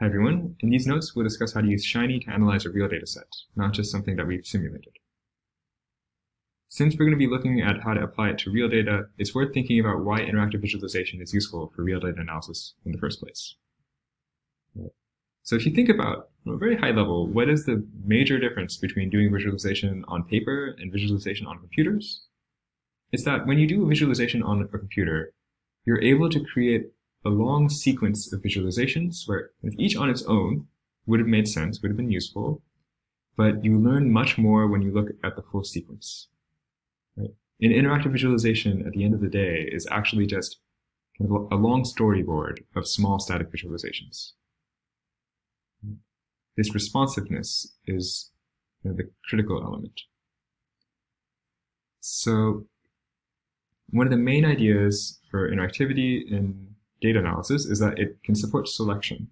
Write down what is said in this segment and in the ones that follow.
Hi everyone. In these notes, we'll discuss how to use Shiny to analyze a real dataset, not just something that we've simulated. Since we're going to be looking at how to apply it to real data, it's worth thinking about why interactive visualization is useful for real data analysis in the first place. So if you think about, a very high level, what is the major difference between doing visualization on paper and visualization on computers? It's that when you do a visualization on a computer, you're able to create a long sequence of visualizations where each on its own would have made sense, would have been useful, but you learn much more when you look at the full sequence. Right? An interactive visualization at the end of the day is actually just kind of a long storyboard of small static visualizations. This responsiveness is you know, the critical element. So one of the main ideas for interactivity in data analysis is that it can support selection.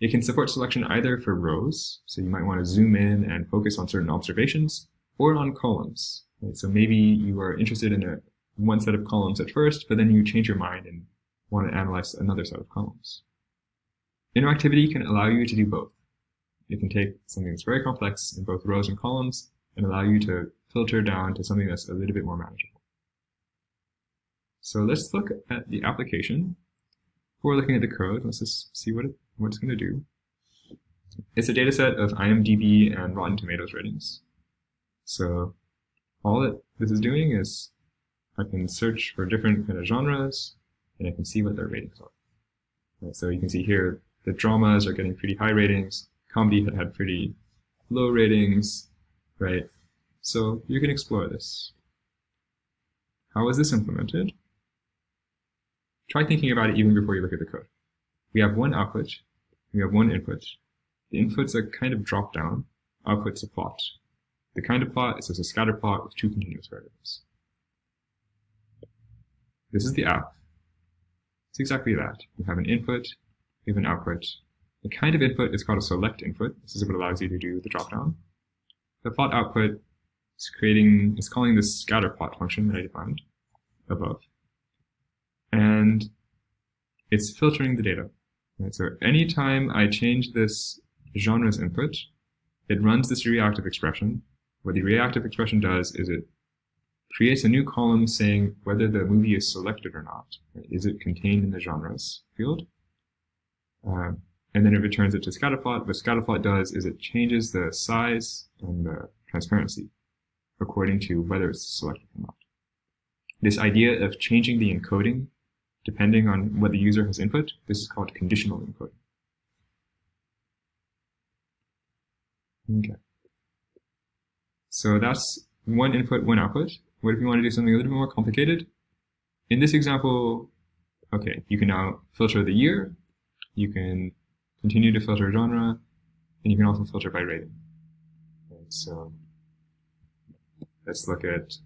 It can support selection either for rows, so you might want to zoom in and focus on certain observations, or on columns. Right? So maybe you are interested in a, one set of columns at first, but then you change your mind and want to analyze another set of columns. Interactivity can allow you to do both. It can take something that's very complex in both rows and columns and allow you to filter down to something that's a little bit more manageable. So let's look at the application before looking at the code, let's just see what, it, what it's going to do. It's a data set of IMDb and Rotten Tomatoes ratings. So all that this is doing is I can search for different kind of genres and I can see what their ratings are. Right, so you can see here the dramas are getting pretty high ratings, comedy had had pretty low ratings, right? So you can explore this. How is this implemented? Try thinking about it even before you look at the code. We have one output, we have one input. The input's a kind of drop down, output's a plot. The kind of plot is just a scatter plot with two continuous variables. This is the app. It's exactly that. We have an input, we have an output. The kind of input is called a select input. This is what allows you to do the dropdown. The plot output is creating, is calling this scatter plot function that I defined above and it's filtering the data. Right? So anytime I change this genres input, it runs this reactive expression. What the reactive expression does is it creates a new column saying whether the movie is selected or not. Right? Is it contained in the genres field? Uh, and then it returns it to scatterplot. What scatterplot does is it changes the size and the transparency according to whether it's selected or not. This idea of changing the encoding depending on what the user has input. This is called conditional input. Okay. So that's one input, one output. What if you want to do something a little bit more complicated? In this example, okay, you can now filter the year, you can continue to filter genre, and you can also filter by rating. so let's look at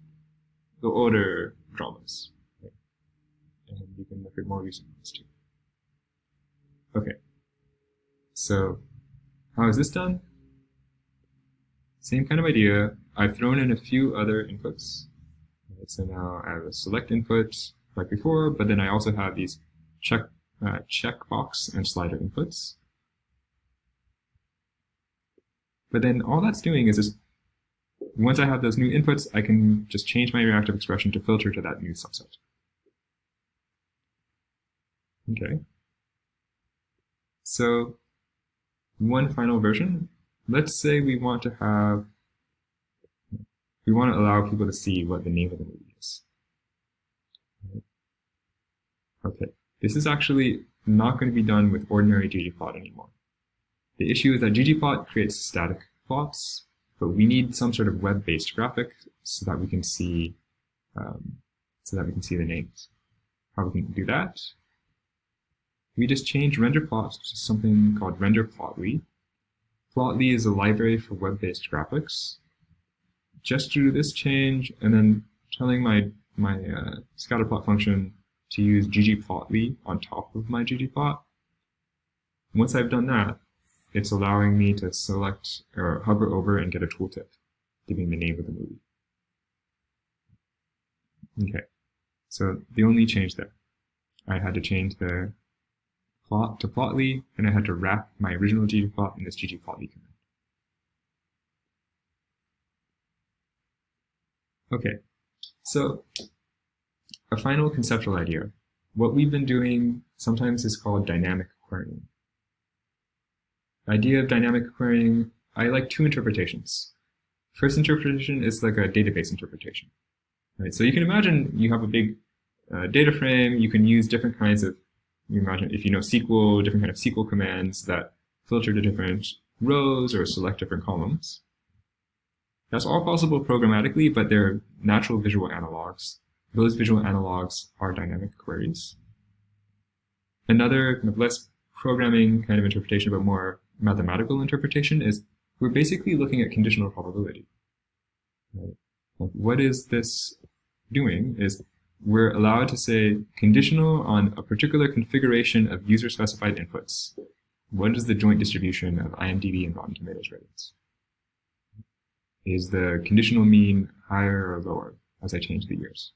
the older dramas and you can look at more recent ones too. Okay, so how is this done? Same kind of idea. I've thrown in a few other inputs. So now I have a select input like before, but then I also have these check uh, checkbox and slider inputs. But then all that's doing is just once I have those new inputs, I can just change my reactive expression to filter to that new subset. Okay. So one final version, let's say we want to have, we want to allow people to see what the name of the movie is. Okay, this is actually not going to be done with ordinary ggplot anymore. The issue is that ggplot creates static plots, but we need some sort of web-based graphic so that we can see um, so that we can see the names. How we can do that we just changed render plot to something called render plotly. Plotly is a library for web-based graphics. Just do this change and then telling my my uh, scatterplot function to use ggplotly on top of my ggplot. Once I've done that, it's allowing me to select or hover over and get a tooltip, giving the name of the movie. Okay, so the only change there, I had to change the plot to plotly, and I had to wrap my original ggplot in this ggplotly command. Okay, so a final conceptual idea. What we've been doing sometimes is called dynamic querying. The idea of dynamic querying, I like two interpretations. First interpretation is like a database interpretation. Right? So you can imagine you have a big uh, data frame, you can use different kinds of, you imagine if you know SQL, different kind of SQL commands that filter to different rows or select different columns. That's all possible programmatically, but they're natural visual analogs. Those visual analogs are dynamic queries. Another kind of less programming kind of interpretation, but more mathematical interpretation is we're basically looking at conditional probability. Right? what is this doing is we're allowed to say conditional on a particular configuration of user-specified inputs. What is the joint distribution of IMDb and Rotten Tomatoes ratings? Is the conditional mean higher or lower as I change the years?